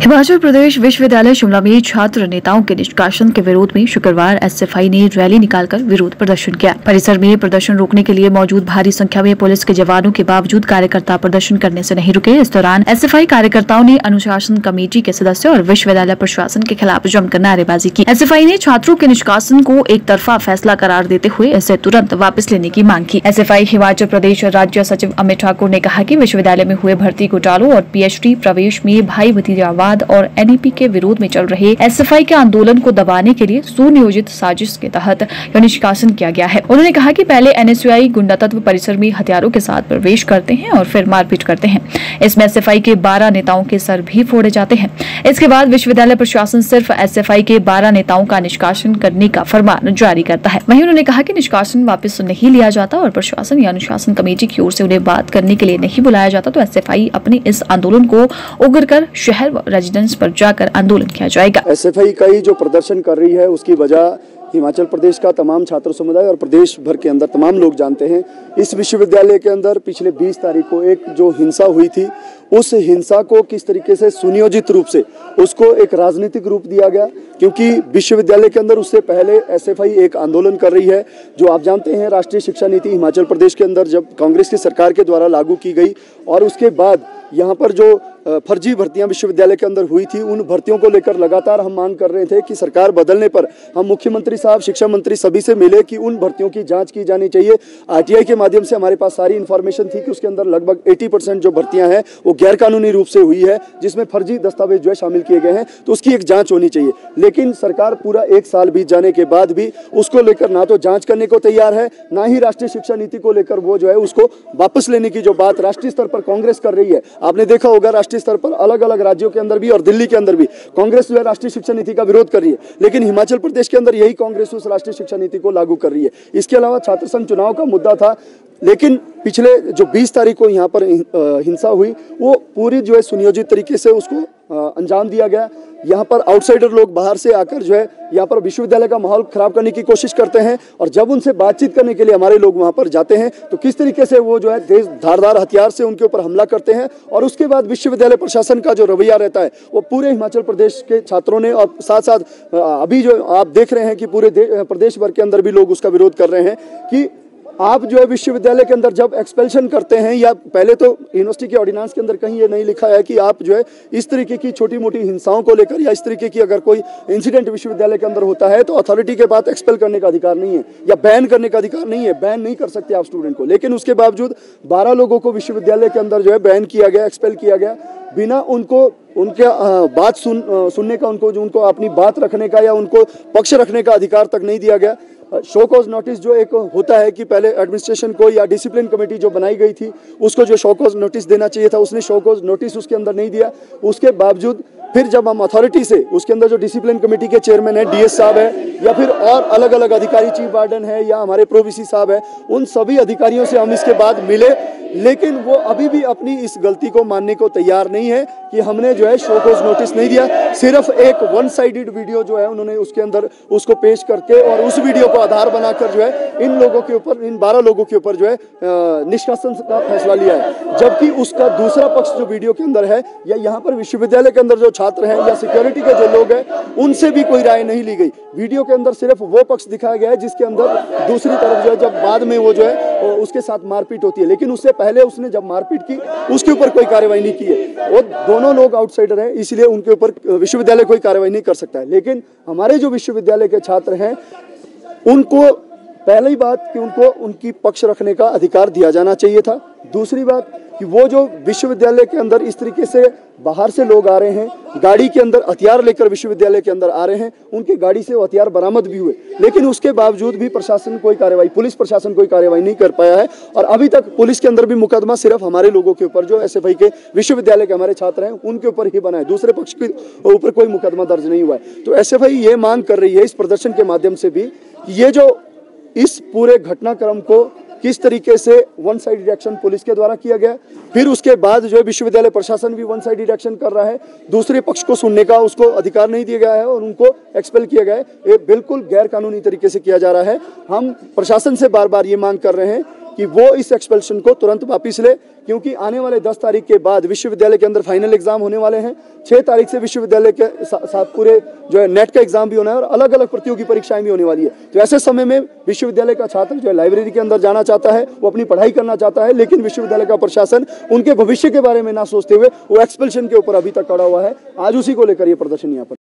हिमाचल प्रदेश विश्वविद्यालय शिमला में छात्र नेताओं के निष्कासन के विरोध में शुक्रवार एसएफआई ने रैली निकालकर विरोध प्रदर्शन किया। परिसर में प्रदर्शन रोकने के लिए मौजूद भारी संख्या में पुलिस के जवानों के बावजूद कार्यकर्ता प्रदर्शन करने से नहीं रुके। इस दौरान एसएफआई कार्यकर्ताओं ने अनुशासन कमेटी के सदस्य और विश्वविद्यालय प्रशासन के खिलाफ जमकर नारेबाजी की। एसएफआई ने छात्रों के निष्कासन को एक तरफा फैसला करार देते हुए इसे तुरंत वापस लेने की मांग की। एसएफआई हिमाचल प्रदेश राज्य सचिव अमित ठाकुर ने कहा की विश्वविद्यालय में हुए भर्ती घोटालों और पीएचडी प्रवेश में भाई भतीजावाद आतंकवाद और एनईपी के विरोध में चल रहे एसएफआई के आंदोलन को दबाने के लिए सुनियोजित साजिश के तहत निष्कासन किया गया है। उन्होंने कहा कि पहले एनएसयूआई गुंडा तत्व परिसर में हथियारों के साथ प्रवेश करते हैं और फिर मारपीट करते हैं। इसमें एसएफआई के बारह नेताओं के सर भी फोड़े जाते हैं। इसके बाद विश्वविद्यालय प्रशासन सिर्फ़ एसएफआई के बारह नेताओं का निष्कासन करने का फरमान जारी करता है। वही उन्होंने कहा की निष्कासन वापस नहीं लिया जाता और प्रशासन या अनुशासन कमेटी की ओर से उन्हें बात करने के लिए नहीं बुलाया जाता तो एसएफआई अपने इस आंदोलन को उग्र कर शहर रेजिडेंस पर जाकर आंदोलन किया जाएगा। एस का ही जो प्रदर्शन कर रही है, उसकी वजह हिमाचल प्रदेश का तमाम छात्र समुदाय और प्रदेश भर के अंदर तमाम लोग जानते हैं। इस विश्वविद्यालय के अंदर पिछले 20 तारीख को एक जो हिंसा हुई थी, उस हिंसा को किस तरीके से सुनियोजित रूप से उसको एक राजनीतिक रूप दिया गया, क्योंकि विश्वविद्यालय के अंदर उससे पहले एसएफआई एक आंदोलन कर रही है, जो आप जानते हैं राष्ट्रीय शिक्षा नीति हिमाचल प्रदेश के अंदर जब कांग्रेस की सरकार के द्वारा लागू की गई और उसके बाद यहाँ पर जो फर्जी भर्तियाँ विश्वविद्यालय के अंदर हुई थी, उन भर्तियों को लेकर लगातार हम मांग कर रहे थे कि सरकार बदलने पर हम मुख्यमंत्री साहब, शिक्षा मंत्री सभी से मिले कि उन भर्तियों की जाँच की जानी चाहिए। आरटीआई के माध्यम से हमारे पास सारी इन्फॉर्मेशन थी कि उसके अंदर लगभग 80 परसेंट जो भर्तियाँ हैं, वो गैरकानूनी रूप से हुई है, जिसमें फर्जी दस्तावेज़ जो है शामिल किए गए हैं तो उसकी एक जाँच होनी चाहिए। लेकिन सरकार पूरा एक साल बीत जाने के बाद भी उसको लेकर ना तो जाँच करने को तैयार है, ना ही राष्ट्रीय शिक्षा नीति को लेकर वो जो है उसको वापस लेने की जो बात राष्ट्रीय स्तर पर कांग्रेस कर रही है आपने देखा होगा राष्ट्रीय स्तर पर अलग अलग राज्यों के अंदर भी और दिल्ली के अंदर भी कांग्रेस जो है राष्ट्रीय शिक्षा नीति का विरोध कर रही है। लेकिन हिमाचल प्रदेश के अंदर यही कांग्रेस उस राष्ट्रीय शिक्षा नीति को लागू कर रही है। इसके अलावा छात्र संघ चुनाव का मुद्दा था। लेकिन पिछले जो 20 तारीख को यहाँ पर हिंसा हुई, वो पूरी जो है सुनियोजित तरीके से उसको अंजाम दिया गया। यहाँ पर आउटसाइडर लोग बाहर से आकर जो है यहाँ पर विश्वविद्यालय का माहौल खराब करने की कोशिश करते हैं और जब उनसे बातचीत करने के लिए हमारे लोग वहाँ पर जाते हैं तो किस तरीके से वो जो है तेज धारदार हथियार से उनके ऊपर हमला करते हैं और उसके बाद विश्वविद्यालय प्रशासन का जो रवैया रहता है, वो पूरे हिमाचल प्रदेश के छात्रों ने और साथ साथ अभी जो आप देख रहे हैं कि पूरे प्रदेश भर के अंदर भी लोग उसका विरोध कर रहे हैं कि आप जो है विश्वविद्यालय के अंदर जब एक्सपेल्शन करते हैं, या पहले तो यूनिवर्सिटी के ऑर्डिनेंस के अंदर कहीं ये नहीं लिखा है कि आप जो है इस तरीके की छोटी मोटी हिंसाओं को लेकर, या इस तरीके की अगर कोई इंसिडेंट विश्वविद्यालय के अंदर होता है तो अथॉरिटी के पास एक्सपेल करने का अधिकार नहीं है, या बैन करने का अधिकार नहीं है। बैन नहीं कर सकते आप स्टूडेंट को। लेकिन उसके बावजूद बारह लोगों को विश्वविद्यालय के अंदर जो है बैन किया गया एक्सपेल किया गया। बिना उनको, उनके बात सुन सुनने का, उनको, जो उनको अपनी बात रखने का, या उनको पक्ष रखने का अधिकार तक नहीं दिया गया। शो कॉज नोटिस जो एक होता है कि पहले एडमिनिस्ट्रेशन को या डिसिप्लिन कमेटी जो बनाई गई थी, उसको जो शो कॉज नोटिस देना चाहिए था, उसने शो कॉज नोटिस उसके अंदर नहीं दिया। उसके बावजूद फिर जब हम अथॉरिटी से, उसके अंदर जो डिसिप्लिन कमेटी के चेयरमैन है डीएस साहब है, या फिर और अलग अलग अधिकारी चीफ वार्डन है, या हमारे प्रोवीसी साहब है, उन सभी अधिकारियों से हम इसके बाद मिले, लेकिन वो अभी भी अपनी इस गलती को मानने को तैयार नहीं है। कि हमने जो है शो कोज नोटिस नहीं दिया। सिर्फ़ एक वन साइडेड वीडियो जो है उन्होंने उसके अंदर उसको पेश करके और उस वीडियो को आधार बनाकर जो है इन लोगों के ऊपर, इन बारह लोगों के ऊपर जो है निष्कासन का फैसला लिया है। जबकि उसका दूसरा पक्ष जो वीडियो के अंदर है या यहाँ पर विश्वविद्यालय के अंदर जो छात्र हैं या सिक्योरिटी के जो लोग हैं, उनसे भी कोई राय नहीं ली गई। वीडियो के अंदर सिर्फ़ वो पक्ष दिखाया गया है जिसके अंदर दूसरी तरफ़ जो है जब बाद में वो जो है उसके साथ मारपीट होती है। लेकिन उससे पहले उसने जब मारपीट की, उसके ऊपर कोई कार्रवाई नहीं की है। वो दोनों लोग आउटसाइडर हैं, इसलिए उनके ऊपर विश्वविद्यालय कोई कार्रवाई नहीं कर सकता है। लेकिन हमारे जो विश्वविद्यालय के छात्र हैं, उनको पहली बात कि उनको उनकी पक्ष रखने का अधिकार दिया जाना चाहिए था। दूसरी बात कि वो जो विश्वविद्यालय के अंदर इस तरीके से बाहर से लोग आ रहे हैं, गाड़ी के अंदर हथियार लेकर विश्वविद्यालय के अंदर आ रहे हैं, उनकी गाड़ी से वो हथियार बरामद भी हुए। लेकिन उसके बावजूद भी प्रशासन कोई कार्रवाई, पुलिस प्रशासन कोई कार्रवाई नहीं कर पाया है और अभी तक पुलिस के अंदर भी मुकदमा सिर्फ़ हमारे लोगों के ऊपर, जो एसएफआई के विश्वविद्यालय के हमारे छात्र हैं, उनके ऊपर ही बना है। दूसरे पक्ष के ऊपर कोई मुकदमा दर्ज नहीं हुआ है। तो एस ये मांग कर रही है इस प्रदर्शन के माध्यम से भी ये जो इस पूरे घटनाक्रम को किस तरीके से वन साइड एक्शन पुलिस के द्वारा किया गया, फिर उसके बाद जो है विश्वविद्यालय प्रशासन भी वन साइड एक्शन कर रहा है, दूसरे पक्ष को सुनने का उसको अधिकार नहीं दिया गया है और उनको एक्सपेल किया गया है। ये बिल्कुल गैर कानूनी तरीके से किया जा रहा है। हम प्रशासन से बार बार ये मांग कर रहे हैं कि वो इस एक्सपल्शन को तुरंत वापस ले, क्योंकि आने वाले 10 तारीख के बाद विश्वविद्यालय के अंदर फाइनल एग्ज़ाम होने वाले हैं। 6 तारीख से विश्वविद्यालय के साथ पूरे जो है नेट का एग्ज़ाम भी होना है और अलग अलग प्रतियोगी परीक्षाएँ भी होने वाली है। तो ऐसे समय में विश्वविद्यालय का छात्र जो है लाइब्रेरी के अंदर जाना चाहता है, वो अपनी पढ़ाई करना चाहता है, लेकिन विश्वविद्यालय का प्रशासन उनके भविष्य के बारे में ना सोचते हुए वो एक्सपल्शन के ऊपर अभी तक खड़ा हुआ है। आज उसी को लेकर ये प्रदर्शन यहाँ पर।